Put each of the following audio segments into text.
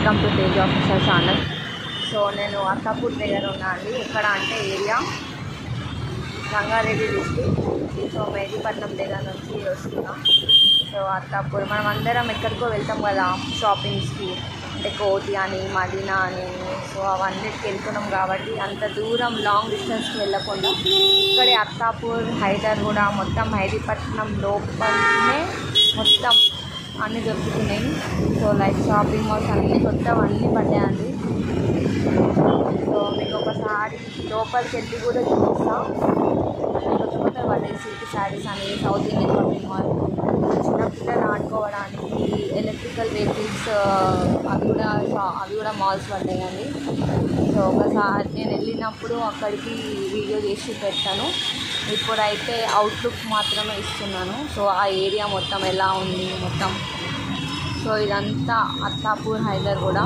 Welcome to Tej officer channel. So నేను అత్తాపూర్ దగ్గర ఉన్నా అండి. ఎక్కడ అంటే area? Rangareddy district so Mehdipatnam దగ్గర నుంచి వస్తున్నాం. సో అత్తాపూర్ మనం అందరం ఎక్కడికో వెళ్తాం కదా షాపింగ్స్కి. అంటే కోటి అని మదీనా అని. సో అవన్నిటికి వెళ్తున్నాం కాబట్టి అంత దూరం లాంగ్ డిస్టెన్స్కి వెళ్ళకుండా. ఇక్కడే అత్తాపూర్ హైదర్ కూడా మొత్తం మెహదీపట్నం లోపలనే మొత్తం. అన్నీ దొరుకుతున్నాయి. సో లైక్ షాపింగ్ మాల్స్ అన్నీ కొత్తవన్నీ పడ్డాయండి. సో మీకు ఒకసారి లోపలికి వెళ్ళి కూడా చూపిస్తాం. కొత్త కొత్త పడ్డాయి సిల్క్ శారీస్ అని సౌత్ ఇండియన్ షాపింగ్ మాల్ చిన్నపిల్లలు ఆడుకోవడానికి ఎలక్ట్రికల్ వెహికల్స్ అవి కూడా అవి కూడా మాల్స్ పడ్డాయండి. సో ఒకసారి నేను వెళ్ళినప్పుడు అక్కడికి వీడియో చేసి పెట్టాను ఇప్పుడైతే అవుట్లుక్ మాత్రమే ఇస్తున్నాను. సో ఆ ఏరియా మొత్తం ఎలా ఉంది? మొత్తం సో ఇదంతా అత్తాపూర్ హైదర్గూడ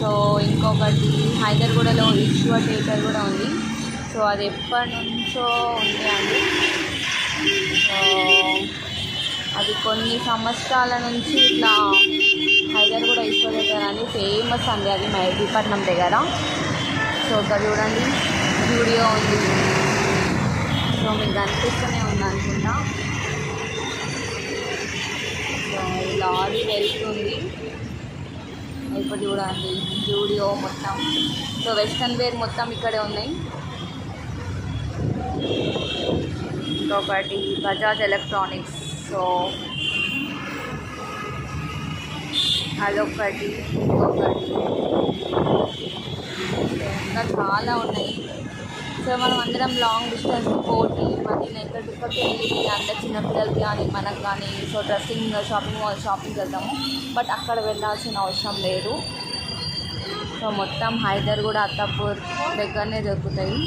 సో ఇంకొకటి హైదర్గూడలో ఈశ్వర్ థియేటర్ కూడా ఉంది. సో అది ఎప్పటి నుంచో ఉంది అండి. సో అది కొన్ని సంవత్సరాల నుంచి ఇట్లా హైదర్గూడ ఈశ్వర్ థియేటర్ అని ఫేమస్ అండి. అది మెహదీపట్నం దగ్గర. సో ఇక్కడ చూడండి. స్టూడియో ఉంది. సో మీకు కనిపిస్తూనే ఉంది అనుకుంటా. సో లారీ వెళ్తుంది. ఇప్పుడు చూడండి జూడియో మొత్తం. సో వెస్ట్రన్ వేర్ మొత్తం ఇక్కడే ఉన్నాయి. ఇంకొకటి బజాజ్ ఎలక్ట్రానిక్స్. సో అదొకటి ఇంకొకటి. ఇంకా చాలా ఉన్నాయి. సో మనం అందరం లాంగ్ డిస్టెన్స్ పోటీ మదీనా ఎక్కడికి వెళ్ళి అందరు చిన్నపిల్లలకి కానీ మనకు కానీ so dressing shopping mall shopping వెళ్తాము. బట్ అక్కడ వెళ్ళాల్సిన అవసరం లేదు. సో మొత్తం హైదర్ కూడా అత్తాపూర్ దగ్గరనే దొరుకుతాయి.